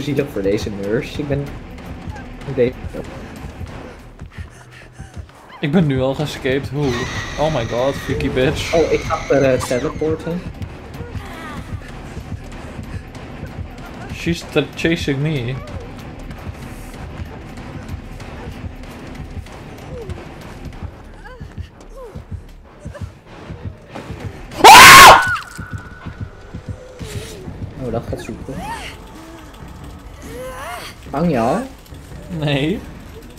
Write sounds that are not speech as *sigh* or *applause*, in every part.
zielig voor deze nurse. Ik ben... Deze... Ik ben nu al gescaped. Hoe? Oh my god, freaky bitch. Oh, ik ga er uh, teleporten. She's chasing me. Oh, dat gaat zoeken. Hang je al? Nee.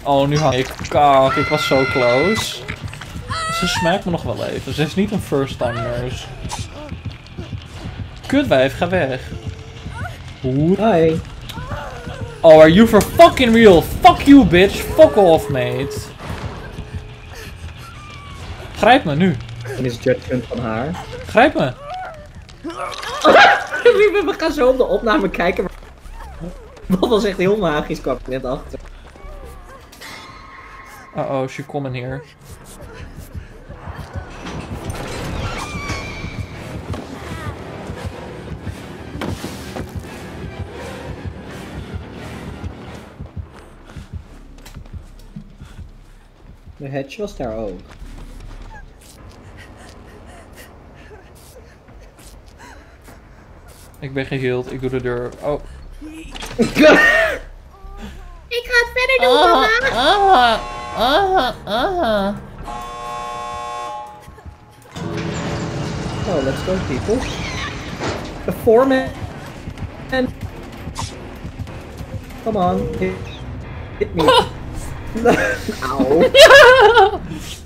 Oh, nu hang ik. Kak, ik was zo close. Ze smijt me nog wel even. Ze is niet een first time nurse. Kutwijf, ga weg. Hoe? Hi. Oh, are you for fucking real? Fuck you, bitch. Fuck off, mate. Grijp me nu. Misjudgment van haar. Grijp me. *laughs* We gaan zo op de opname kijken. *laughs* Wat was echt heel magisch, kwam ik net achter. Uh oh, she coming here. De hedge was daar ook. Ik ben geheeld, ik doe de deur. Oh. Uh -huh, Mama. Uh huh. Uh huh. Uh huh. Oh, let's go, people. The foreman. And come on, hit, hit me. *laughs* *laughs* Ow. *laughs*